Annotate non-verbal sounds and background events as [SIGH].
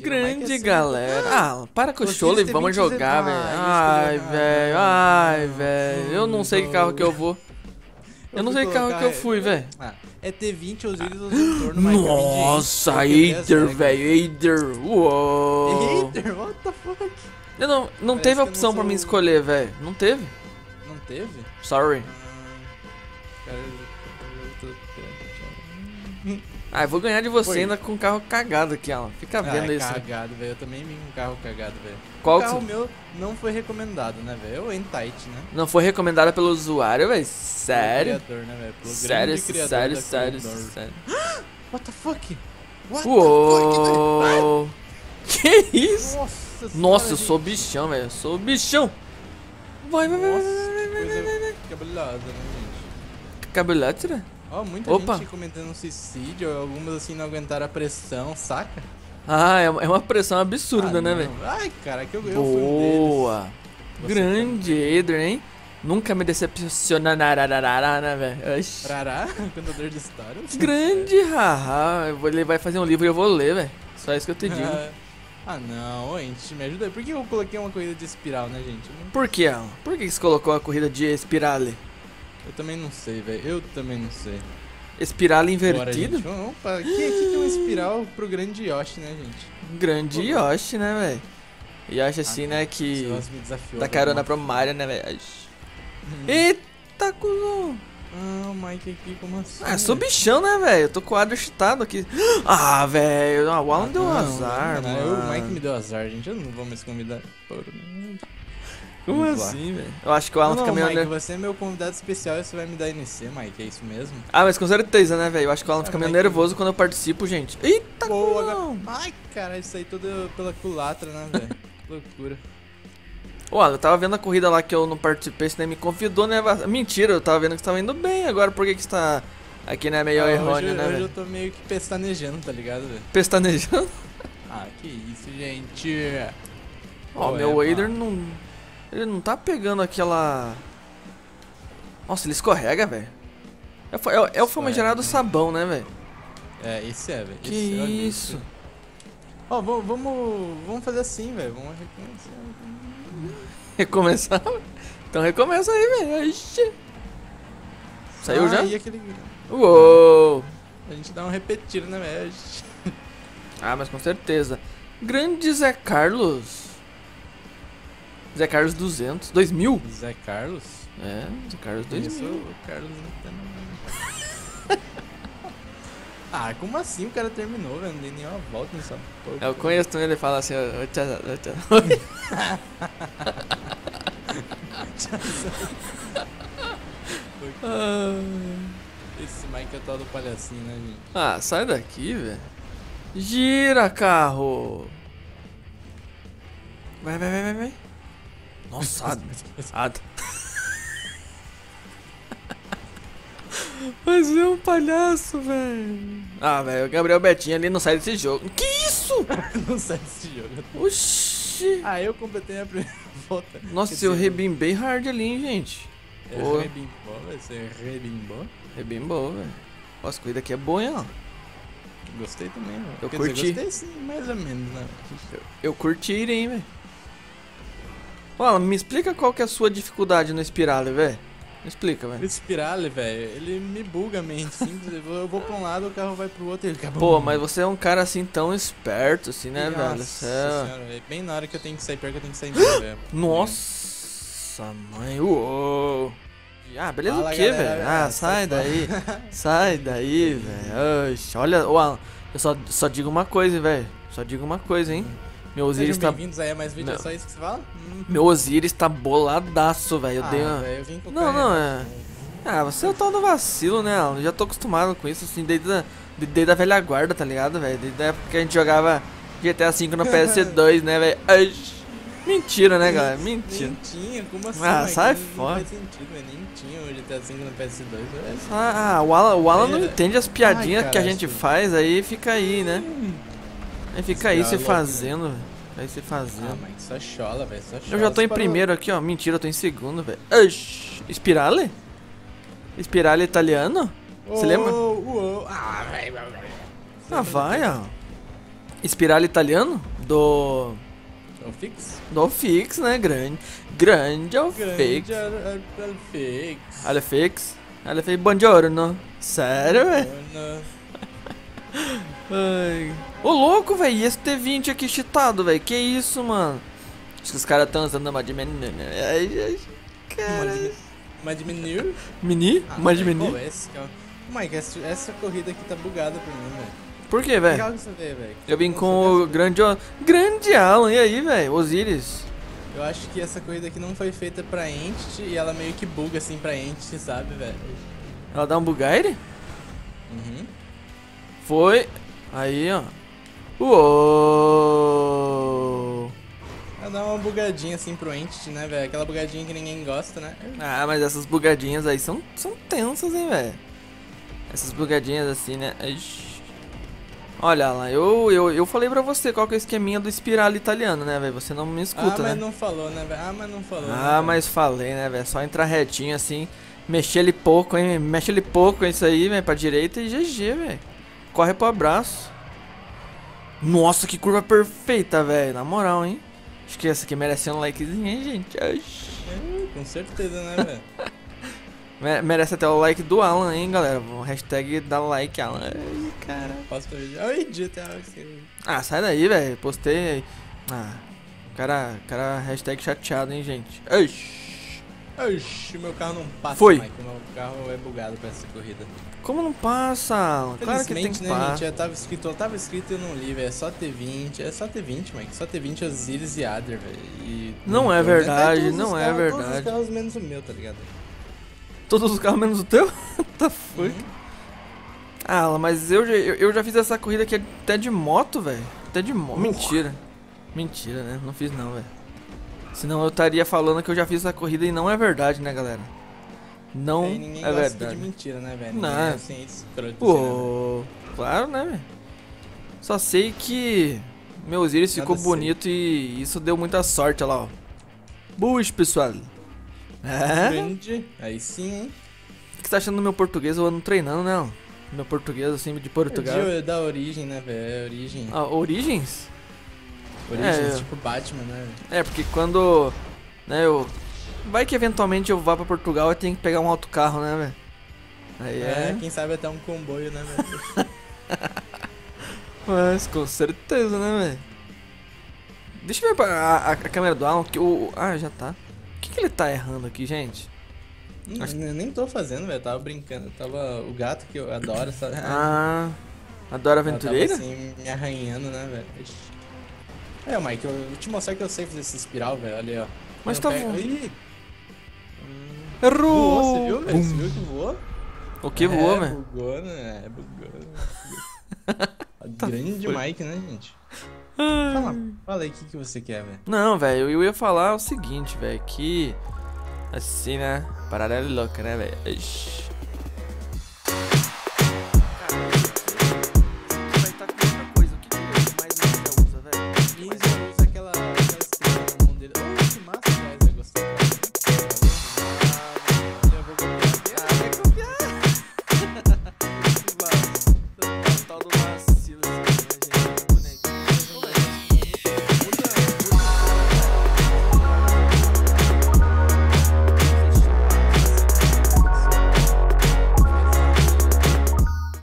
Grande assim, galera. Ah, para com o show e vamos 20 jogar, velho. Ai, velho. Ai, velho. Eu não sei que carro que eu vou. Eu não sei que carro que eu fui, velho. Ah, é T20 Osiris ou retorno mais Nossa, Aider, Aider, velho. Aider. Uou. Hater, what the fuck? Eu não, não teve opção pra mim escolher, velho. Não teve. Não teve? Sorry. Ah, cara, eu tô- Ah, eu vou ganhar de você Foi. ainda com um carro cagado aqui, ó. Fica Ah, vendo isso. cagado, velho. Eu também vim com um carro cagado, velho. Qual o carro você- meu não foi recomendado, né, velho? É o N-Tight, né? Não foi recomendada pelo usuário, velho. Pelo Sério? criador, né, velho? Pelo Sério, criador sério, sério, Condor. sério. [GASPS] What the fuck? What the fuck? Uou! Que isso? Nossa, Nossa, eu sou bichão, velho. Eu sou bichão. Vai, vai, vai, vai, vai, vai, vai, vai, cabeluda, né, gente? Cabeletra? Ó, muita Opa. gente comentando suicídio, algumas assim não aguentaram a pressão, saca? Ah, é uma é uma pressão absurda, Ah, né, velho? Ai, cara, que eu, um deles. Boa! Você Grande Adrian, hein? Nunca me decepciona, né, velho? Rará, [LAUGHS] contador de histórias. Grande [LAUGHS] haha. Vou- Ele vai fazer um livro e eu vou ler, velho. Só isso que eu te [LAUGHS] digo. Ah, não, gente, me ajuda aí. Por que eu coloquei uma corrida de espiral, né, gente? Não- Por que, Alan? Por que você colocou a corrida de espirale? Eu também não sei, velho. Eu também não sei. Espirale Bora, invertido? gente. Vamos, para. Aqui, aqui tem um espiral pro grande Yoshi, né, gente? Grande Pô, Yoshi, né, velho? Yoshi assim, Ah, né, que dá carona pro Mario, né, velho? Hum. Eita, cuzão! Ah, o Mike aqui, como assim? Ah, sou bichão, né, velho? Eu tô com o Adro cheatado aqui. Ah, velho, ah, o Alan deu um Não, azar, não, mano. O Mike me deu azar, gente. Eu não vou mais convidar. Não. Como assim, velho? Eu acho que o Alan não, fica não, meio... Mike, ner- você é meu convidado especial e você vai me dar NC, Mike. É isso mesmo? Ah, mas com certeza, né, velho? Eu acho que o Alan Ah, fica meio Mike- nervoso quando eu participo, gente. Eita, Boa, cuzão! Ai, cara, isso aí tudo pela culatra, né, velho? [LAUGHS] Loucura. Ô, Alan, eu tava vendo a corrida lá que eu não participei, você nem me convidou, né? Mentira, eu tava vendo que você tava indo bem. Agora por que que você tá aqui, né, meio Ah, errôneo, hoje, né, hoje velho? eu tô meio que pestanejando, tá ligado, velho? Pestanejando. Ah, que isso, gente. Ó, Pô, meu é, Wader não. Ele não tá pegando aquela. Nossa, ele escorrega, velho. É, é, é o famigerado sabão, né, velho? É, esse é, velho. Que esse é, isso? Ó, vamos, vamos, vamos fazer assim, velho. Vamos reconhecer. [LAUGHS] Recomeçar? Então recomeça aí, velho. Ixi. Saiu ah, já? Aquele... Uou! A gente dá um repetido, né, velho? Ah, mas com certeza. Grande Zé Carlos. Zé Carlos 200. 2000? Zé Carlos? É, Zé Carlos Conheço 2000. o Carlos [LAUGHS] ah, como assim o cara terminou, velho? Não dei nenhuma volta nessa porra. Eu conheço também, ele fala assim, ô, tchau, ô. [LAUGHS] Ah. Esse Mike é o tal do palhacinho, né, gente? Ah, sai daqui, velho. Gira, carro. Vai, vai, vai, vai, vai. Nossa, Adam. Adam. [LAUGHS] Mas é um palhaço, velho. Ah, velho, o Gabriel Betinho ali não sai desse jogo. Que isso? [LAUGHS] não sai desse jogo. Oxi. Ah, eu completei a primeira [LAUGHS] volta. Nossa, eu rebimbei hard ali, hein, gente. É Pô. rebimbou, vai ser rebimbou. Rebimbou, velho. Nossa, a corrida aqui é boa, hein, ó. Gostei também, velho. Eu Quer curti. Dizer, gostei sim, mais ou menos, né? Eu curti ir, hein, velho. Ó, me explica qual que é a sua dificuldade no Spirale, velho. Me explica, velho. Spirale, velho, ele me buga a mente. Simples. Eu vou, pra um lado, o carro vai pro outro e ele. Pô, mas você é um cara assim tão esperto, assim, né, velho? Nossa Você é- senhora, velho. Bem na hora que eu tenho que sair, pior que eu tenho que sair velho. [GASPS] Nossa, mãe, uou. Ah, beleza Fala, o quê, velho? Ah, sai daí. sai daí, [LAUGHS] velho. Olha, Alan, eu só, só digo uma coisa, velho. Só digo uma coisa, hein. Meu Osiris Sejam tá. bem-vindos aí a mais vídeo, Não. é só isso que você fala? Hum. Meu Osiris tá boladaço, velho. Eu ah, dei uma. velho, eu vim com Não, não, errado. Ah, você é o tal do vacilo, né, Alan? Eu já tô acostumado com isso, assim, desde a, de- desde a velha guarda, tá ligado, velho? Desde a época que a gente jogava GTA V no PS2, né, velho? Mentira, né, galera? Mentira. Nem tinha, como assim? Ah, sai fora. Não faz sentido, velho. Nem tinha o GTA V no PS2, velho. Ah, ah, o Alan, o Alan não entende as piadinhas ai, que a cara, gente faz, aí fica aí, né? Aí fica aí cara é fazendo, velho. Aí se Ah, fazendo. Mike, só chola, velho. Só chola. Eu já tô Você em primeiro aqui, ó. Mentira, eu tô em segundo, velho. Oxi, Spirale? Spirale italiano? Você lembra? Uou, uou. Ah, velho. Ah, vai, ó. Espiral italiano? Do. É o fix? Do Fix, né? Grande. Grande é o Fix. Grande é o- é o fix. Olha Fix. Olha Fix. Buongiorno. Sério, velho? [LAUGHS] Ai. Ô louco, velho. E esse T20 aqui cheatado, velho? Que isso, mano? Acho que os caras estão usando uma de menino. Ai, ai, cara. Uma diminu- Uma diminuir? Mini? Ah, Uma esse carro- Mike, essa, essa corrida aqui tá bugada pra mim, velho. Por quê, Que velho? Eu vim com o grande. Grande Alan. E aí, velho? Osiris. Eu acho que essa corrida aqui não foi feita pra Entity e ela meio que buga assim pra Entity, sabe, velho? Ela dá um bugaire? Uhum. Foi. Aí, ó. Uou. Ela dá uma bugadinha assim pro Entity, né, velho? Aquela bugadinha que ninguém gosta, né? Ah, mas essas bugadinhas aí são, são tensas, hein, velho. Essas bugadinhas assim, né? Ixi. Olha lá, eu, eu, eu falei pra você qual que é o esqueminha do espiral italiano, né, velho? Você não me ah, escuta, mas né? não falou, né, velho? Ah, mas não falou. né, Ah, velho? mas falei, né, velho? Só entrar retinho assim, mexer ele pouco, hein? Mexe ele pouco, isso aí, velho, pra direita e GG, velho. Corre pro abraço. Nossa, que curva perfeita, velho. Na moral, hein? Acho que essa aqui merece um likezinho, hein, gente? Oxi. Com certeza, né, velho? [LAUGHS] Me- Merece até o like do Alan, hein, galera? Hashtag dá like, Alan. Ai, cara. Posso vídeo? Ai, GTA. Ah, sai daí, velho. Postei. Ah, cara, cara, hashtag chateado, hein, gente. Oxi. Oxi, meu carro não passa, Foi. Mike. Meu carro é bugado pra essa corrida. Como não passa? Claro que tem que né, passar. gente? Já tava escrito, tava escrito e eu não li, velho. É só T20, é só T20, Mike. Só T20, Osiris e Adder, velho. Não é verdade, todos não é carros- Todos verdade. os carros menos o meu, tá ligado? Todos os carros menos o teu? [LAUGHS] tá foi? Uhum. Ah, mas eu, eu, eu já fiz essa corrida aqui até de moto, velho. Até de moto. Mentira. Mentira, né? Não fiz não, velho. Senão eu estaria falando que eu já fiz essa corrida e não é verdade, né, galera? Não Aí ninguém é verdade. de mentira, né, velho? Não. É assim, escroto, né? Pô, claro, né, velho? Só sei que meu Nada ficou sei. bonito e isso deu muita sorte, olha lá, ó. Boas, pessoal. É? Grande. Aí sim, hein? O que você tá achando do meu português? Eu ando treinando, né? Meu português, assim, de Portugal. O da origem, né, velho? É origem. Ah, origens? É. tipo Batman, né? É, porque quando. Né, eu. Vai que eventualmente eu vá pra Portugal e tenho que pegar um autocarro, né, velho? Aí É, é. quem sabe até um comboio, né, velho? [LAUGHS] Mas com certeza, né, velho? Deixa eu ver a, a, a câmera do Alan, que o. Ah, já tá. O que, que ele tá errando aqui, gente? Hum, Acho- nem tô fazendo, velho. Tava brincando. Tava o gato que eu adoro, sabe? Ah. Adora Ela aventureira? Tava assim, me arranhando, né, velho? É, Mike, eu vou te mostrar que eu sei fazer esse espiral, velho. Olha aí, ó. Mas Eu tá pego- bom. Ih, Errou! voou, você viu, velho? Você viu que voou? O que voou, é, velho? Bugou, né? É, bugou. [LAUGHS] Tá Grande foi. Mike, né, gente? Fala, fala aí o que, que você quer, velho. Não, velho, eu ia falar o seguinte, velho, que. Assim, né? Parada é louca, né, velho?